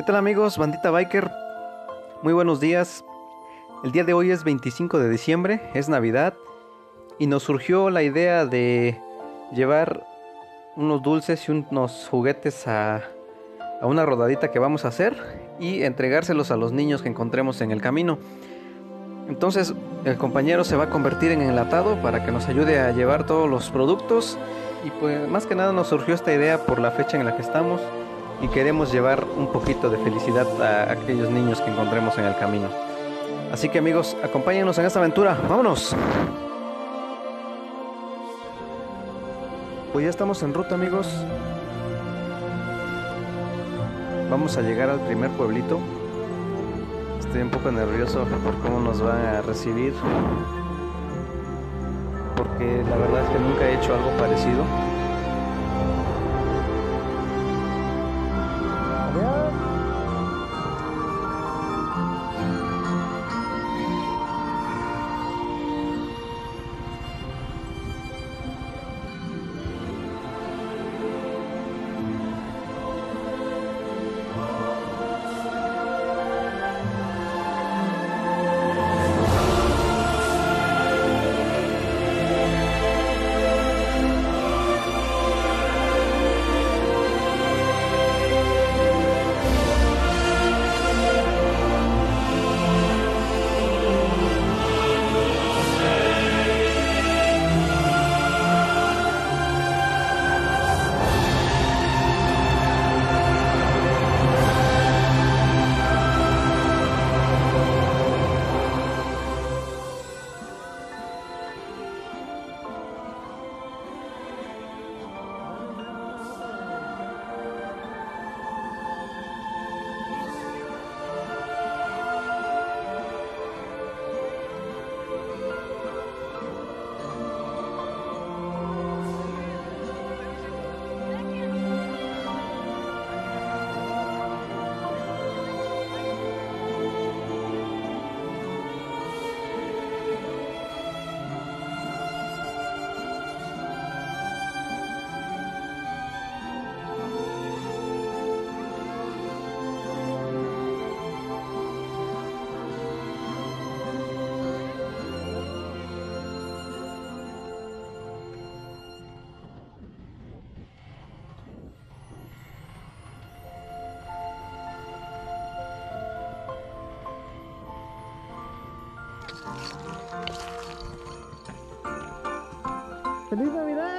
¿Qué tal amigos? Bandita Biker. Muy buenos días. El día de hoy es 25 de diciembre, es Navidad. Y nos surgió la idea de llevar unos dulces y unos juguetes a, a una rodadita que vamos a hacer y entregárselos a los niños que encontremos en el camino. Entonces el compañero se va a convertir en enlatado para que nos ayude a llevar todos los productos y pues más que nada nos surgió esta idea por la fecha en la que estamos y queremos llevar un poquito de felicidad a aquellos niños que encontremos en el camino. Así que amigos, acompáñenos en esta aventura. ¡Vámonos! Pues ya estamos en ruta amigos. Vamos a llegar al primer pueblito. Estoy un poco nervioso por cómo nos van a recibir. Porque la verdad es que nunca he hecho algo parecido. ¡Feliz Navidad!